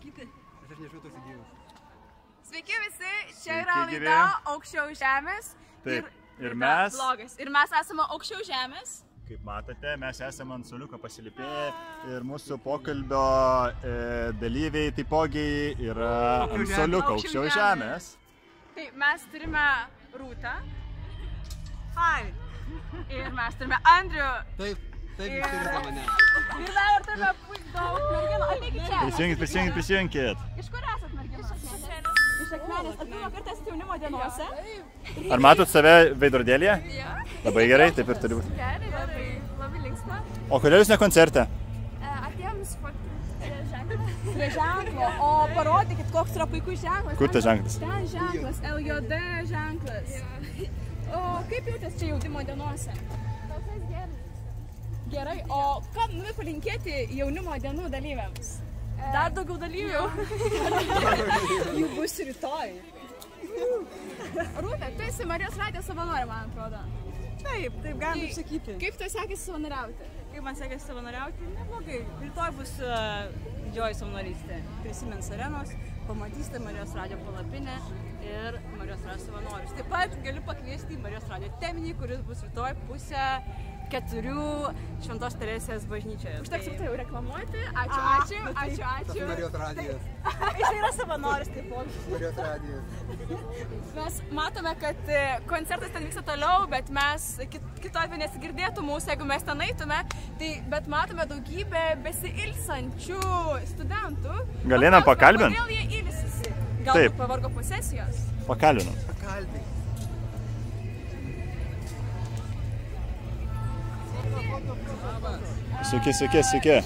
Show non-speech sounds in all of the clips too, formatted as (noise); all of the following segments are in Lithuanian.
pasakyti. Aš nežinau tos gyvus. Sveiki visi, čia Sveiki, yra laida aukščiau žemės. Taip, ir laida mes- Blogas. Ir mes esame aukščiau žemės. Kaip matote, mes esame ant suliuko pasilipėję ir mūsų pokalbio e, dalyviai taipogi yra ant žemės. suliuko Aukščiau aukščiau žemės. Tai mes turime Rūtą Hai. ir mes turime Andrių. Taip, taip, Ir- jūs turite mane. Ir dar turime puikiai daug merginų. Ateikit čia. Prisijunkit, prisijunkit, prisijunkit. Iš kur esat merginos? Iš Akmenės. Ar pirmą kartą esate jaunimo dienose? Ar matot save veidrodėlėje? Jo. Labai gerai, taip ir turi būti. Gerai, labai, labai linksma. O kodėl jūs ne koncerte? Atėjom nusifotkinti ženklą. Prie ženklo. O parodykit, koks yra puikus ženklas. Kur tas ženklas? Ten ženklas, LJD ženklas. O kaip jautės čia jaunimo dienose? Gerai, o ką noriu palinkėti jaunimo dienų dalyviams? Dar daugiau dalyvių. (laughs) Jų bus rytoj. (laughs) Rūta, tu esi Marijos Radijos savanorė, man atrodo. Taip, taip galim taip sakyti. Kaip tu sekėsi savanoriauti? Kaip man sekėsi savanoriauti? Neblogai. Rytoj bus uh, didžioji savanorystė. Prisimins arenos, pamatysite Marijos radio palapinę ir Marijos radio savanorius. Taip pat galiu pakviesti į Marijos radio teminį, kuris bus rytoj pusę keturių Šventos Teresės bažnyčioje. Užteks Tai- tai jau reklamuoti. Ačiū, A, ačiū, nu tai- ačiū, Tas ačiū. Marijos radijas. (laughs) Jis yra savanoris taip pat. Marijos radijas. Mes matome, kad e, koncertas ten vyksta toliau, bet mes kit, kito atveju nesigirdėtų mūsų, jeigu mes ten eitume. Tai, bet matome daugybę besiilsančių studentų. Gal einam Paklauskime, pakalbint? Kodėl jie ilsisi? Galbūt pavargo po sesijos. Pakalbinam. Pakalbink. Sveiki, sveiki, sveiki.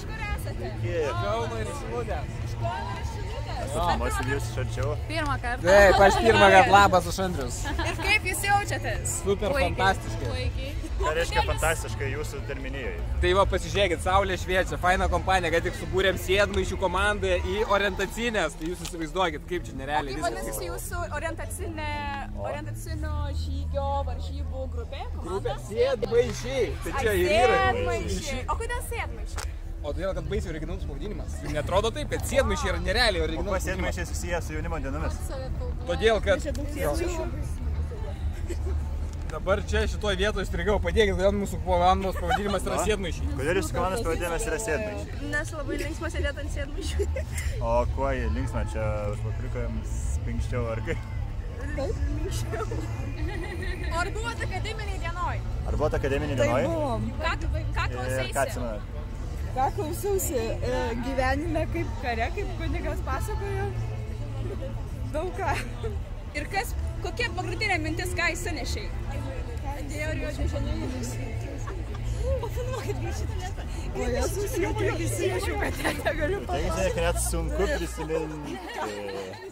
Kauno ir Šilutės. Kauno ir jūs iš arčiau. Pirmą kartą. Taip, aš pirmą kartą labas už Andrius. Ir kaip jūs jaučiatės? Super fantastiškai. Puikiai. Ką reiškia fantastiškai jūsų terminijai? Tai va pasižiūrėkit, saulė šviečia, faina kompanija, kad tik subūrėm sėdmaišių komandą į orientacinės, tai jūs įsivaizduokit, kaip čia nerealiai viskas. vadinasi jūsų orientacinė, orientacinio žygio varžybų grupė? Sėdmaišiai, tai čia ir Sėdmaišiai. yra. O kodėl sėdmaišiai? O todėl, kad baisiai originalus pavadinimas. Netrodo taip, kad sėdmaišiai yra nerealiai O kuo originalus. pavadinimas. sėdmaišiai susiję su jaunimo dienomis? Todėl, kad dabar čia šitoje vietoje strigau, padėkit, kodėl mūsų komandos pavadinimas yra sėdmaišiai. Kodėl jūsų komandos pavadinimas yra sėdmaišiai? Nes labai linksma sėdėti ant sėdmaišių. O kuo jie linksma čia užpakrikojams pinkščiau ar kaip? O ar buvote akademiniai dienoj? Ar buvo akademinė dienoje? buvom. Ką, ką Ir ką klausaisi? atsimenat? Ką klausiausi e, gyvenime kaip kare, kaip kunigas pasakojo. Daug ką. Ir kas, kokia pagrindinė mintis, ką įsinešiai? Atėjo ir jo dėžinėjimas. Pafinuokit, kai šitą vietą. O Jėzus, jau kiek įsinešiau, kad net negaliu Taigi, net sunku prisiminti.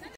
(laughs)